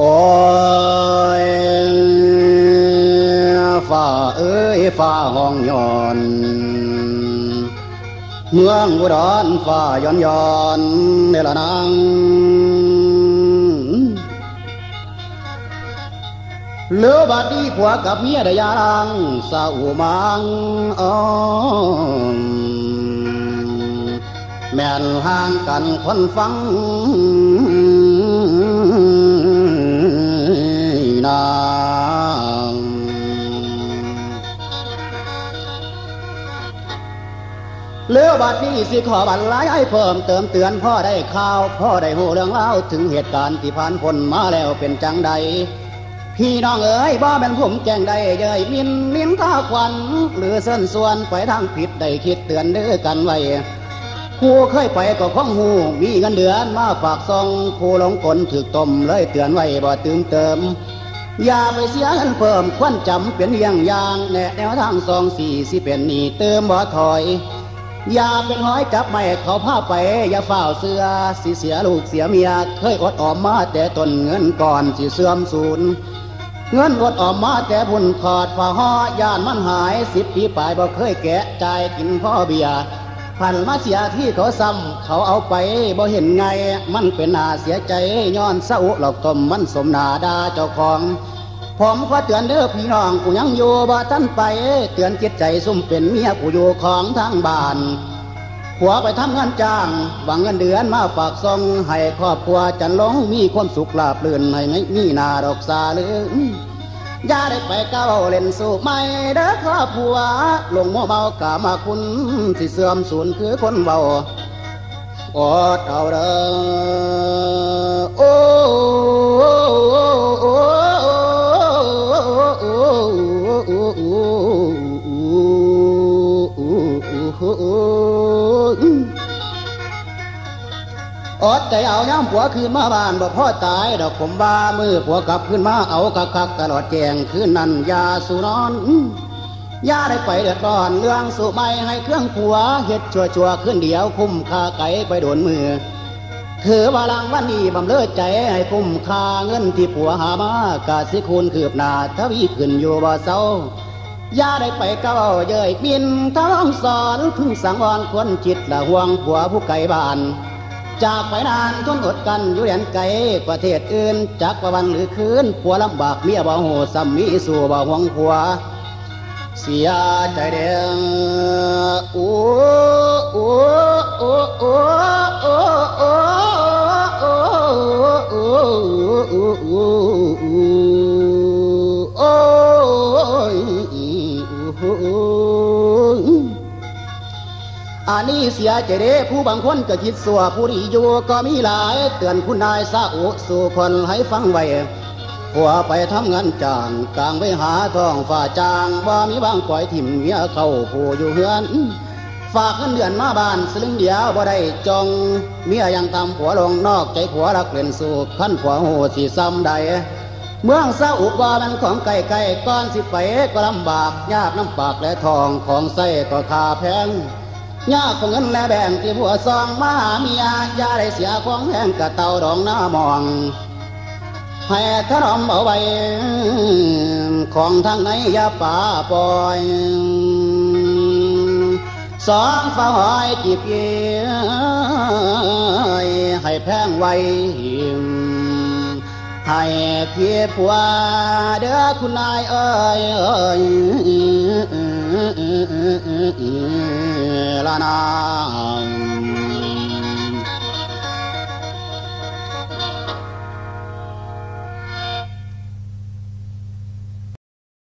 โอ้ยฝ่าเอ้ยฝ่าห้องย้อนเมืองอุดรฝ่าย้อนย้อนในละนังเลือบัดีผัวกับเมียได้ยังสาวมังอแม่นห่างกันคนฟัง นางเลือบาดนี้สิขอบันลายให้เพิ่มเติมเตือนพ่อได้ข่าว พ่อได้หูเรื่องเล่าถึงเหตุการณ์ที่ผ่านพ้นมาแล้วเป็นจังใด พี่น้องเอ๋ยบ่เป็นผมแจ้งได้เย้ยมินมินท่าควันหรือเส้นส่วนไปทางผิดได้คิดเตือนเด้อกันไว้ผู้เคยไปก็ข้องหูมีเงินเดือนมาฝากซองผู้หลงกลถึกต้มเลยเตือนไว้บ่ตื่มเติม อย่าไปเสียเงินเพิ่มควันจำเป็นเยี่ยงอย่างแนแนวทางซองสี่สิเป็นหนี่เติมบ่ถอย อย่าเป็นห้อยจับไม่เขาพาไป อย่าเฝ้าเสือสิเสียลูกเสียเมีย เคยอดออมมาแต่ต้นเงินก่อนสิเสื่อมสูญเงินอดออมมาแต่บุญขอดฝ่าห่อยานมันหายสิบปีปลายบ่เคยแกะใจกินพ่อเบียร์ พันมาเสียที่เขาซ้ำเขาเอาไปบ่เห็นไง มันเป็นนาเสียใจย้อนเศร้าหลอกตมมันสมนาดาเจ้าของ ผมขอเตือนเด้อพี่น้องกูยังอยู่บ่ท่านไป เตือนจิตใจซุ่มเป็นเมียกูอยู่ของทางบ้านผัวไปทำงานจ้างหวังเงินเดือนมาฝากซองให้ครอบครัวจันลงมีความสุขลาบลื่นให้ไม่มีนาดอกซาลืม อย่าได้ไปเก้าเล่นสู่ไม่เด้อครอบครัวลงมัวเมากามาคุณสิเสื่อมสูญคือคนเบาอดเอาเด้อ อดใจเอาย่ำผัวคืนมาบ้านบ่พ่อตายดอกผมบ้ามือผัวกลับขึ้นมาเอาคักคักตลอดแจงคืนนั้นยาสูนอนยาได้ไปเดือดร้อนเรื่องสุไม่ให้เครื่องผัวเฮ็ดชัวชัวขึ้นเดียวคุ้มค่าไก่ไปโดนมือถือว่าลังวันนี้บำเลิศใจให้คุ้มค่าเงินที่ผัวหามากาสิคูณคืบหนาทวีขึ้นอยู่บ่เศร้าย่าได้ไปเก้าเย้ยบินท้องสอนพึ่งสังวรควรจิตละห่วงผัวผู้ไกลบ้าน จากไปนานทนอดกันอยู่แดนไกลประเทศอื่นจากประวันหรือคืนผัวลำบากเมียบ่โหซ้ำมีสู่บ่ห่วงผัว เสียใจเด้งโอ้โอ้โอ้โอ้โอ้โอ้โอ้โอ้โอ้โอ้โอ้โอั นนี้เสียใจเดผู้บางคนก็คิดสัวผู้ดีอยู่ก็มีหลาย เตือนคุณนายซาอุสู่คนให้ฟังไว้ผัวไปทำงานจ้างกลางไปหาทองฝ่าจางว่ามีบางปล่อยถิ่มเมียเข้าผู้อยู่เฮือน ฝากเงินเดือนมาบ้านสลึงเดียวบ่ได้จองเมียยังทำผัวลงนอกใจผัวรักเล่นสู่ขั้นผัวโหสีซ้ำใดเมืองซาอุบ่มันของไก่ไก่ก้อนสิไปก็ลำบากยากน้ำปากและทองของใส่ก็คาแพง ยากของเงินและแบ่งที่ผัวซองมาหาเมียย่าได้เสียของแพงกะเต่าดองหน้ามองให้ถนอมเอาไว้ของทางไหนยาป่าปล่อยสองฟ้าหอยจีบเยี่ยให้แพงไว้ให้เพียผัวเด้อคุณนายเอ้ย lanam